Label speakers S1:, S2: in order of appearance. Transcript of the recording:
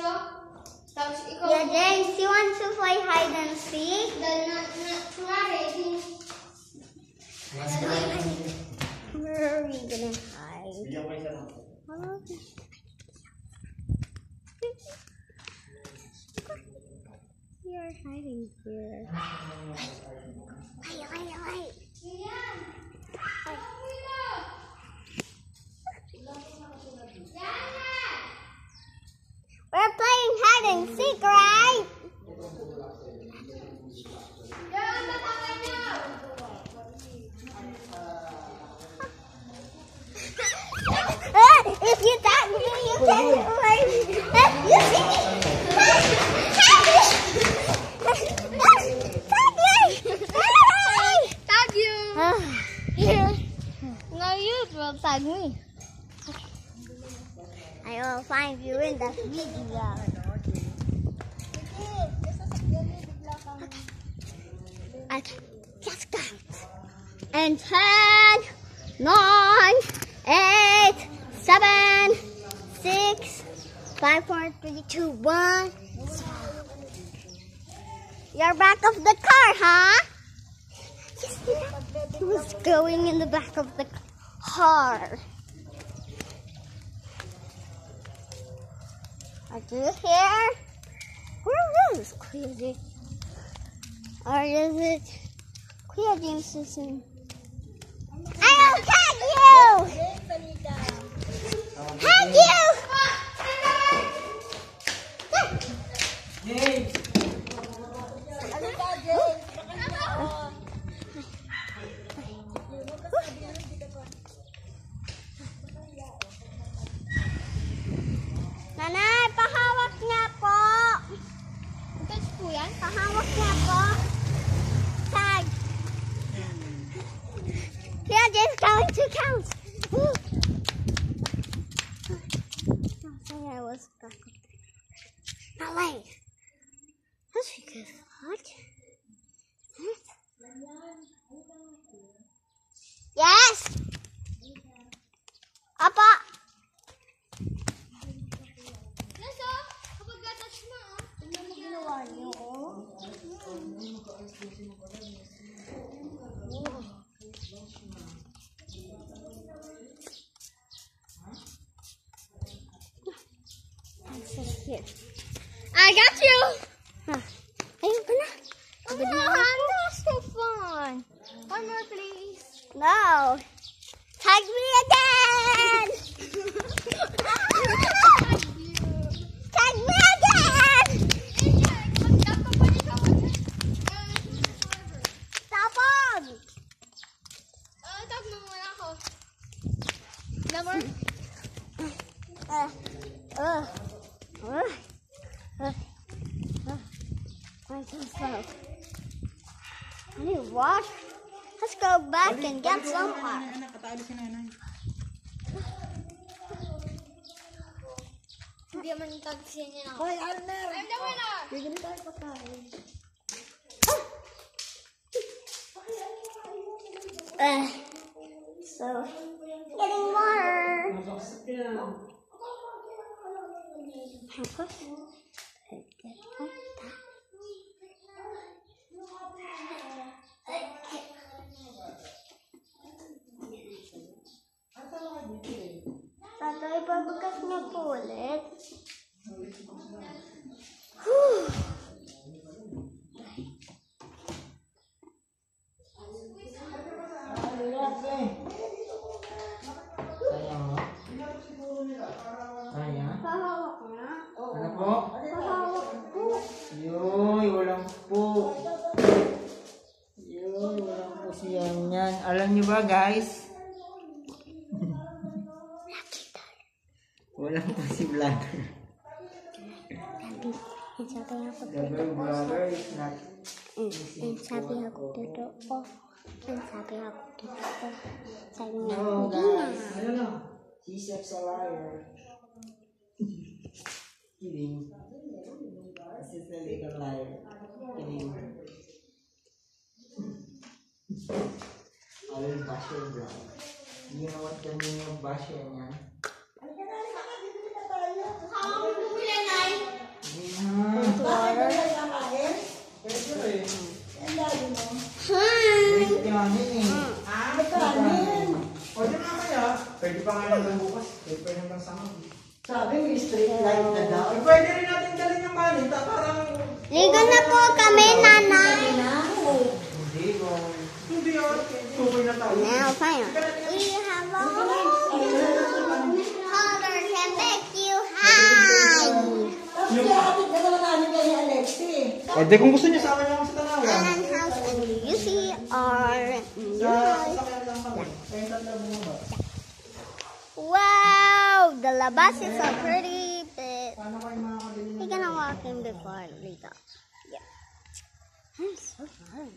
S1: So, tapos ikaw,
S2: Yeah, James, you want to play hide and seek?
S1: dahil na, na, kunwari, di-
S2: Where are we gonna hide? Oh. We are hiding here. Wait, wait, wait.
S1: Yan. Uy, na. Yan na.
S2: We're playing hide and seek, right?
S1: Yan, tatangay niyo.
S2: Ah, if you tag me, you can like, ah, you see me? Tag me!
S1: Tag you.
S2: Ah. No, you will tag me. I will find you in the video. Okay, let's count. And 10, 9, 8, 7, 6, 5, 4, 3, 2, 1. You're back of the car, huh? Yes. He was going in the back of the car. Are you here? Where is Queasy? Or is it Queer James in? I'll tag you! Tag you! Nanay, pahawak niya po.
S1: Touch po yan?
S2: Pahawak niya po. Tag. Kaya James going to count. Sorry, I was back. No. That's because what? Yes! Apa?
S1: Nasa, kapag touch mo, ah.
S2: Ano mo ginawa niyo?
S1: I got you.
S2: Ah, ayun ka na.
S1: Come on, that's so fun. One more, please.
S2: No. Tag me again. Tag me again. Tapon.
S1: Tag mo muna ako. Number?
S2: Uh, uh, uh, uh, uh. Why so slow? I need water. Let's go back and get some water.
S3: Nakatalo si nanay.
S1: Hindi naman yung niya na.
S3: Hoy, Alner!
S1: I'm the winner!
S3: Bigyan tayo pagkain.
S2: Uh, so, getting water. 하고
S4: 이렇게 다
S2: Bye bye.
S4: Ano po? Yoy, walang po. Yoy, walang po si yan. Alam nyo ba guys? walang po si vlogger.
S2: Sabi ako
S4: aku duduk not
S2: Sabi ako totoo. Sabi ako totoo. Sabi
S4: ako totoo. Sabi ako totoo. Sabi ako totoo. Kidding. This is a little liar. Kidding. I will bash your blood. You know what the meaning of bash yan
S1: yan?
S3: Pwede pa nga lang bukas. Pwede pa naman sa mga.
S5: Sabi, may street light na daw.
S3: Eh, pwede rin natin dalhin yung manita. Parang...
S2: Ligo na po kami, nanay.
S3: Hindi, boy. Hindi, ate. Okay na tayo.
S2: Now, fine. We have a color can make you high.
S5: Tapos nakatid na naman namin kay Alexi.
S3: Eh, di kung gusto niya, sama niya ako sa tanawan.
S2: And house and you see our
S3: Sa mo ba?
S2: Wow, the labas is so pretty, but we're gonna walk in before later. Yeah. I'm so fun.